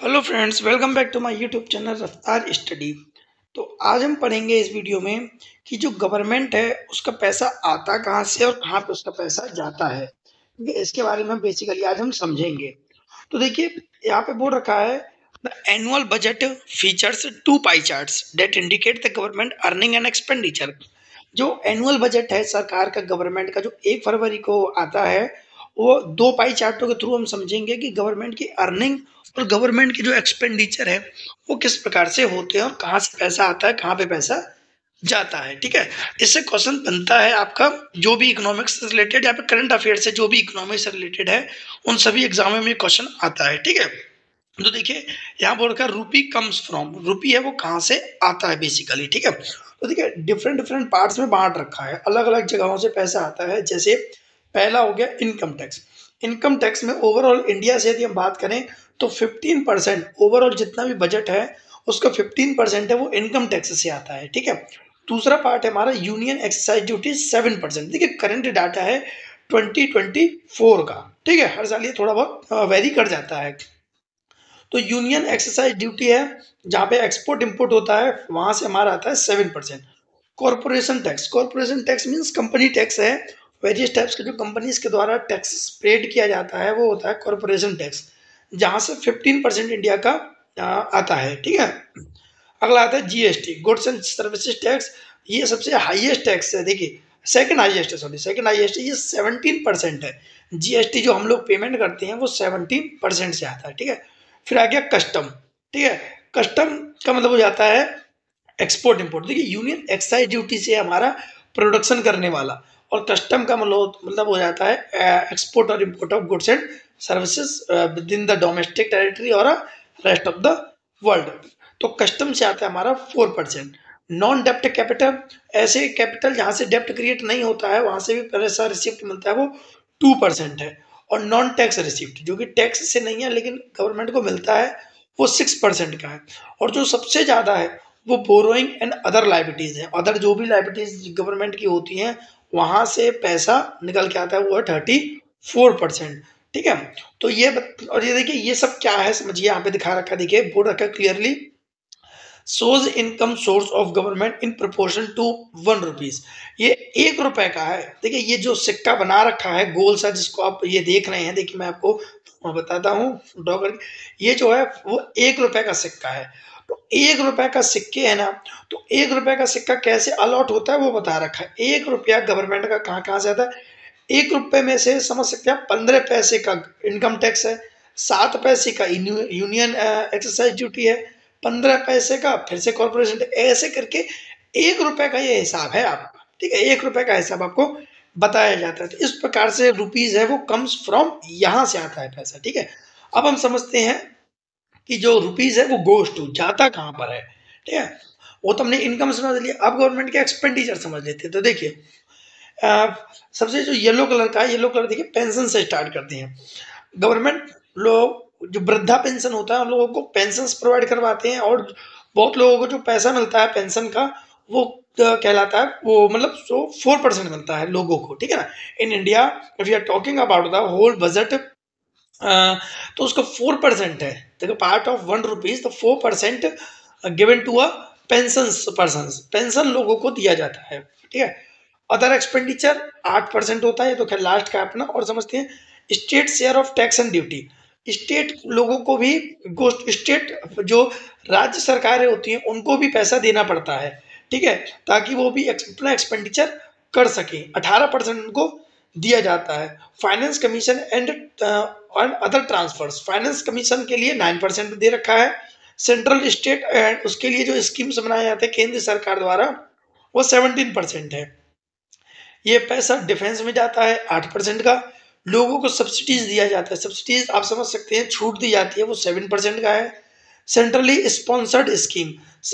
Hello friends welcome back to my YouTube channel Raftaar study तो आज हम पढ़ेंगे इस वीडियो में कि जो गवर्नमेंट है, उसका पैसा आता कहाँ से और कहाँ पे उसका पैसा जाता है। इसके बारे में बेसिकली आज हम समझेंगे। तो देखिए, यहाँ पे बोल रखा है the annual budget features two pie charts that indicate the government earning and expenditure जो एनुअल बजट है, सरकार का गवर्नमेंट का जो एक फरवरी को आता है वो दो पाई चार्टों के थ्रू हम समझेंगे कि गवर्नमेंट की अर्निंग और गवर्नमेंट की जो एक्सपेंडिचर है, वो किस प्रकार से होते हैं और कहाँ से पैसा आता है, कहाँ पे पैसा जाता है, ठीक है? इससे क्वेश्चन बनता है आपका जो भी इकोनॉमिक्स से रिलेटेड या फिर करंट अफेयर से जो भी इकोनॉमिक्स से रिलेटेड है, उन सभी एग्जामों में क्वेश्चन आता है, ठीक है? तो देखिए, यहाँ बोल रखा है रूपी कम्स फ्रॉम रूपी है वो कहाँ से आता है बेसिकली ठीक है? तो देखिए डिफरेंट डिफरेंट पार्ट्स में बांट रखा है अलग अलग जगहों से पैसा आता है, जैसे पहला हो गया इनकम टैक्स इनकम टैक्स में ओवरऑल इंडिया से यदि हम बात करें तो 15 परसेंट ओवरऑल जितना भी बजट है, उसका 15 परसेंट है वो इनकम टैक्स से आता है, ठीक है? दूसरा पार्ट है हमारा union excise duty seven percent देखिए करंट डाटा है 2024 का, ठीक है? हर साल ये थोड़ा बहुत वेरी कर जाता है। तो यूनियन एक्सरसाइज ड्यूटी है, जहाँ पे एक्सपोर्ट इंपोर्ट होता है, वहाँ से हमारा आता है seven percent corporation tax corporation tax means company tax है वेरियस टाइप्स के जो कंपनीज़ के द्वारा टैक्स स्प्रेड किया जाता है, वो होता है कॉरपोरेशन टैक्स जहाँ से 15 परसेंट इंडिया का आता है, ठीक है? अगला आता है GST goods and services tax ये सबसे हाईएस्ट टैक्स है, देखिए सेकंड हाईएस्ट है सॉरी सेकंड हाईएस्ट ये 17 परसेंट है। जीएसटी जो हम लोग पेमेंट करते हैं, वो 17 परसेंट से आता है, ठीक है? फिर आ गया कस्टम ठीक है? कस्टम का मतलब हो जाता है एक्सपोर्ट इम्पोर्ट देखिए यूनियन एक्साइज ड्यूटी से हमारा प्रोडक्शन करने वाला। और कस्टम का मतलब मतलब हो जाता है एक्सपोर्ट और import of goods and services within the domestic territory और रेस्ट ऑफ़ द वर्ल्ड तो कस्टम से आता है हमारा फोर परसेंट नॉन डेप्ट कैपिटल ऐसे कैपिटल जहाँ से डेप्ट क्रिएट नहीं होता है, वहाँ से भी पैसा रिसिप्ट मिलता है, वो टू परसेंट है। और नॉन टैक्स रिसिप्ट जो कि टैक्स से नहीं है, लेकिन गवर्नमेंट को मिलता है, वो सिक्स परसेंट का है। और जो सबसे ज़्यादा है वो बोरोइंग एंड अदर लाइबिलिटीज़ है। अदर जो भी लाइबिलिटीज़ गवर्नमेंट की होती हैं, वहाँ से पैसा निकल के आता है, वो है थर्टी फोर परसेंट ठीक है? तो ये और ये देखिए, ये सब क्या है? समझिए, यहाँ पे दिखा रखा देखिए, बोर्ड रखा clearly shows income source of government in proportion to one rupees ये एक रुपए का है। देखिए, ये जो सिक्का बना रखा है, गोल सा, जिसको आप ये देख रहे हैं, देखिए, मैं आपको बताता हूँ ड्रॉ करके। ये जो है, वो एक रुपए का सिक्का है। तो एक रुपए का सिक्के है ना तो एक रुपए का सिक्का कैसे अलॉट होता है वो बता रखा है। एक रुपया गवर्नमेंट का कहाँ कहाँ से आता है? एक रुपये में से समझ सकते हैं पंद्रह पैसे का इनकम टैक्स है, सात पैसे का यूनियन एक्सरसाइज ड्यूटी है, पंद्रह पैसे का फिर से कॉरपोरेशन ऐसे करके एक रुपए का ये हिसाब है आपका ठीक है, एक रुपए का हिसाब आपको बताया जाता है। तो इस प्रकार से रुपीज़ है वो कम्स फ्रॉम यहाँ से आता है पैसा, ठीक है। अब हम समझते हैं कि जो रुपीज़ है वो गोस्ट टू, जाता कहाँ पर है? ठीक है? वो तो हमने इनकम समझ लिया। अब गवर्नमेंट के एक्सपेंडिचर समझ लेते हैं। तो देखिए सबसे जो येलो कलर का है येलो कलर देखिए पेंशन से स्टार्ट करते हैं। गवर्नमेंट लोग, जो वृद्धा पेंशन होता है, उन लोगों को पेंशन प्रोवाइड करवाते हैं और बहुत लोगों को जो पैसा मिलता है पेंशन का, वो कहलाता है, वो मतलब सो फोर परसेंट मिलता है लोगों को। ठीक है ना? In India if you are talking about the whole budget तो उसका फोर परसेंट है। देखो पार्ट ऑफ़ वन रुपीज़ तो four percent given to a pension person pension लोगों को दिया जाता है, ठीक है? अदर एक्सपेंडिचर आठ परसेंट होता है तो खैर लास्ट का अपना, और समझते हैं state share of tax and duty state लोगों को भी स्टेट जो राज्य सरकारें होती हैं, उनको भी पैसा देना पड़ता है, ठीक है? ताकि वो भी अपना एक्सपेंडिचर कर सकें। अठारह परसेंट उनको दिया जाता है। Finance commission and other transfers finance commission के लिए नाइन परसेंट दे रखा है। सेंट्रल स्टेट एंड उसके लिए जो स्कीम्स बनाए जाते हैं, केंद्र सरकार द्वारा, वो सेवनटीन परसेंट है। ये पैसा डिफेंस में जाता है, आठ परसेंट का। लोगों को सब्सिडीज दिया जाता है। सब्सिडीज आप समझ सकते हैं, छूट दी जाती है, वो सेवन परसेंट का है। सेंट्रली स्पॉन्सर्ड स्कीम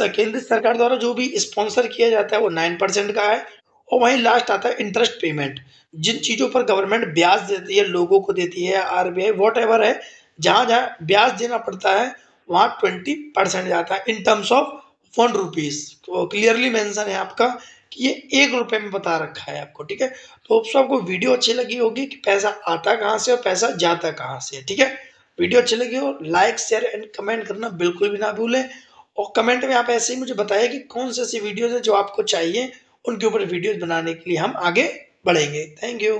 केंद्र सरकार द्वारा जो भी स्पॉन्सर किया जाता है, वो नाइन परसेंट का है। और वहीं लास्ट आता है इंटरेस्ट पेमेंट जिन चीज़ों पर गवर्नमेंट ब्याज देती है, लोगों को देती है R B I whatever है, जहाँ जहाँ ब्याज देना पड़ता है, वहाँ ट्वेंटी परसेंट जाता है in terms of one rupees तो क्लियरली मेंशन है आपका कि ये एक रुपये में बता रखा है आपको, ठीक है? तो आपको वीडियो अच्छी लगी होगी कि पैसा आता कहाँ से और पैसा जाता कहाँ से, ठीक है? वीडियो अच्छी लगी हो लाइक शेयर एंड कमेंट करना बिल्कुल भी ना भूलें। और कमेंट में आप ऐसे ही मुझे बताइए कि कौन से ऐसी वीडियोज़ हैं जो आपको चाहिए उनके ऊपर वीडियोज़ बनाने के लिए हम आगे बढ़ेंगे। Thank you